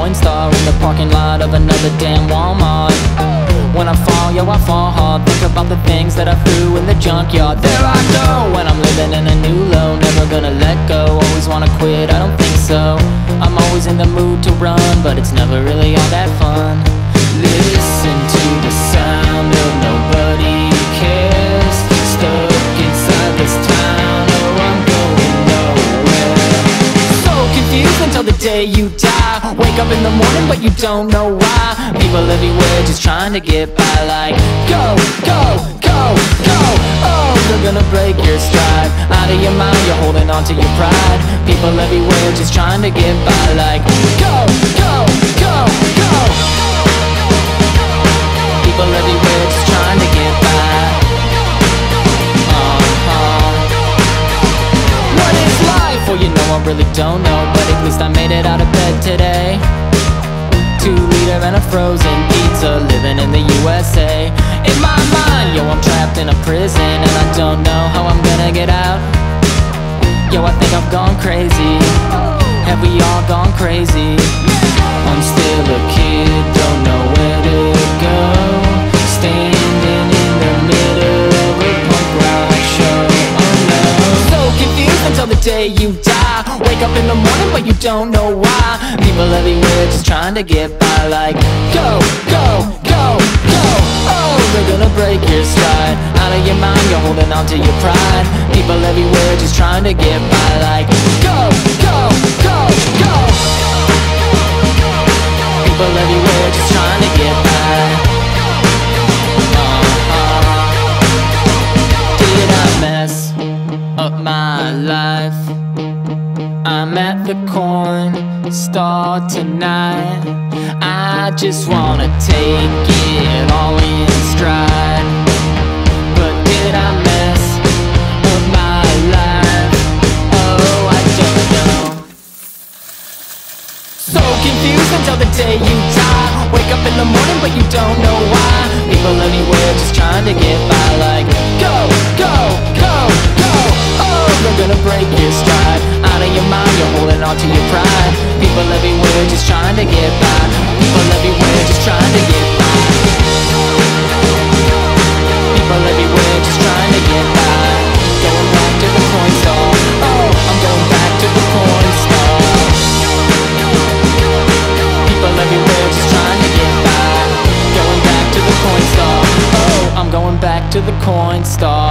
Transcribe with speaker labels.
Speaker 1: Coinstar in the parking lot of another damn Walmart. When I fall, yo, I fall hard. Think about the things that I threw in the junkyard. There I go! When I'm living in a new low Never gonna let go. Always wanna quit, I don't think so. I'm always in the mood to run But it's never really all that fun. Listen to the sound of nobody cares. Stuck inside this town, oh, I'm going nowhere. So confused until the day you die. Wake up in the morning but you don't know why. People everywhere just trying to get by like Go, go, go, go. Oh, they're gonna break your stride. Out of your mind, you're holding on to your pride. People everywhere just trying to get by like go, go I really don't know But at least I made it out of bed today. Two liter and a frozen pizza Living in the USA In my mind, yo, I'm trapped in a prison And I don't know how I'm gonna get out. Yo, I think I've gone crazy. Have we all gone crazy? I'm still a kid, day you die. Wake up in the morning but you don't know why. People everywhere just trying to get by like Go, go, go, go. Oh, they're gonna break your stride. Out of your mind, you're holding on to your pride. People everywhere just trying to get by like Go, go, go, go I'm at the coin store tonight. I just wanna take it all in stride. But did I mess up my life? Oh, I don't know. So confused until the day you die. Wake up in the morning but you don't know why. People anywhere on to your pride. People everywhere just trying to get by. People everywhere just trying to get by. People everywhere just trying to get by. Going back to the coin store. Oh, I'm going back to the coin store. People everywhere just trying to get by. Going back to the Coinstar. Oh, I'm going back to the Coinstar